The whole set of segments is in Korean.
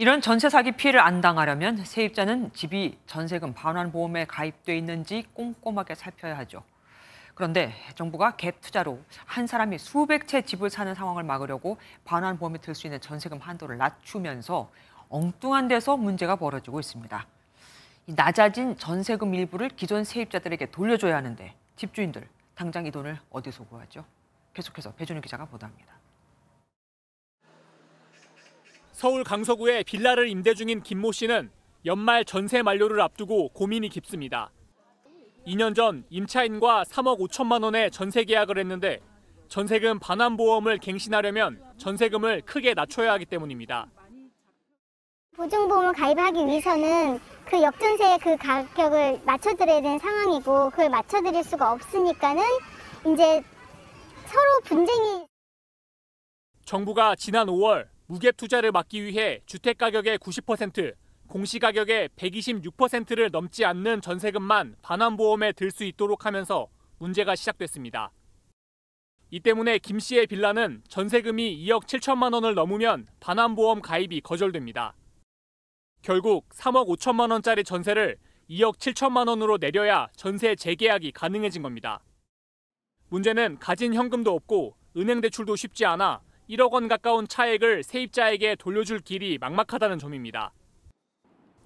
이런 전세 사기 피해를 안 당하려면 세입자는 집이 전세금 반환 보험에 가입돼 있는지 꼼꼼하게 살펴야 하죠. 그런데 정부가 갭 투자로 한 사람이 수백 채 집을 사는 상황을 막으려고 반환 보험에 들수 있는 전세금 한도를 낮추면서 엉뚱한 데서 문제가 벌어지고 있습니다. 낮아진 전세금 일부를 기존 세입자들에게 돌려줘야 하는데 집주인들 당장 이 돈을 어디서 구하죠? 계속해서 배준우 기자가 보도합니다. 서울 강서구에 빌라를 임대 중인 김모 씨는 연말 전세 만료를 앞두고 고민이 깊습니다. 2년 전 임차인과 3억 5천만 원의 전세 계약을 했는데 전세금 반환 보험을 갱신하려면 전세금을 크게 낮춰야 하기 때문입니다. 보증보험을 가입하기 위해서는 그 역전세의 그 가격을 맞춰드려야 되는 상황이고 그걸 맞춰드릴 수가 없으니까는 이제 서로 분쟁이 정부가 지난 5월 무갭 투자를 막기 위해 주택 가격의 90%, 공시 가격의 126%를 넘지 않는 전세금만 반환 보험에 들 수 있도록 하면서 문제가 시작됐습니다. 이 때문에 김 씨의 빌라는 전세금이 2억 7천만 원을 넘으면 반환 보험 가입이 거절됩니다. 결국 3억 5천만 원짜리 전세를 2억 7천만 원으로 내려야 전세 재계약이 가능해진 겁니다. 문제는 가진 현금도 없고 은행 대출도 쉽지 않아 1억 원 가까운 차액을 세입자에게 돌려줄 길이 막막하다는 점입니다.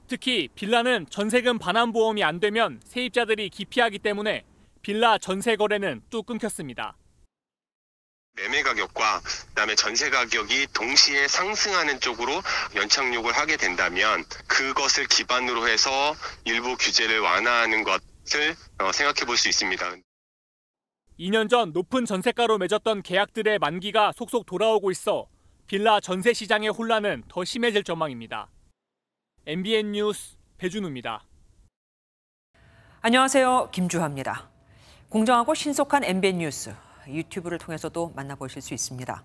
특히 빌라는 전세금 반환 보험이 안 되면 세입자들이 기피하기 때문에 빌라 전세 거래는 뚝 끊겼습니다. 매매 가격과 그다음에 전세 가격이 동시에 상승하는 쪽으로 연착 요구를 하게 된다면 그것을 기반으로 해서 일부 규제를 완화하는 것을 어, 생각해 볼 수 있습니다. 2년 전 높은 전세가로 맺었던 계약들의 만기가 속속 돌아오고 있어 빌라 전세 시장의 혼란은 더 심해질 전망입니다. MBN 뉴스 배준우입니다. 안녕하세요. 김주하입니다. 공정하고 신속한 MBN 뉴스 유튜브를 통해서도 만나보실 수 있습니다.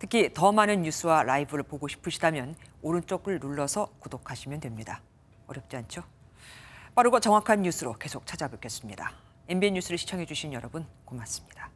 특히 더 많은 뉴스와 라이브를 보고 싶으시다면 오른쪽을 눌러서 구독하시면 됩니다. 어렵지 않죠? 빠르고 정확한 뉴스로 계속 찾아뵙겠습니다. MBN 뉴스를 시청해주신 여러분 고맙습니다.